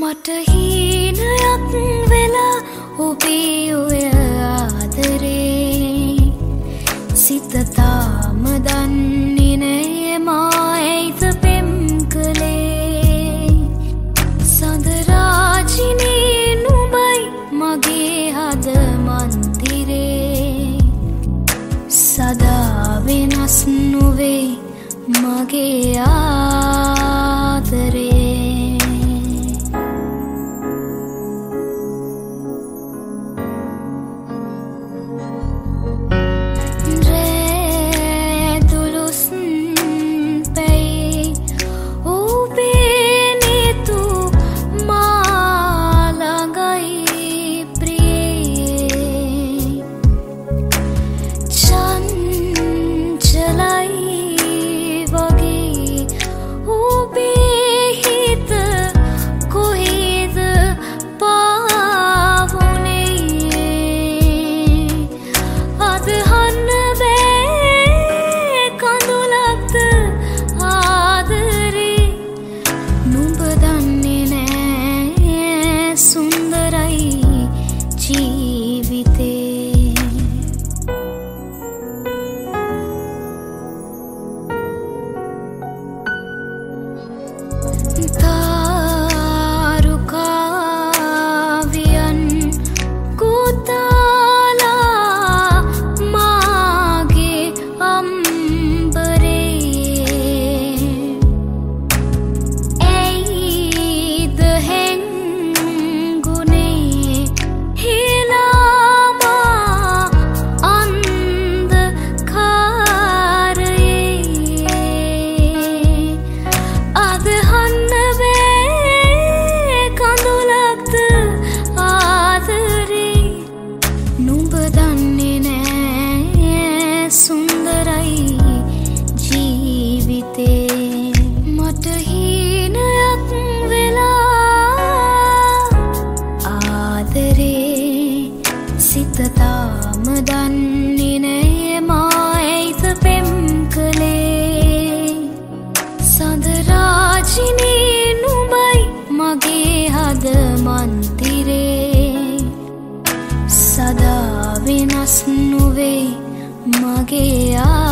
මට හීනයක් වෙලා ඔබේ ඔය ආදරේ. සිතතාම දන්නේ නෑ ඇයිත පෙම් කළේ සඳරාජිනී නුබයි මගේ හද මන්දිරේ. සදා වෙනස් නොවේ මගේ ආදරේ සඳරාජිනී නුබයි මගේ හද මන්තිරේ. සදා වෙනස් නොවේ මගේ ආ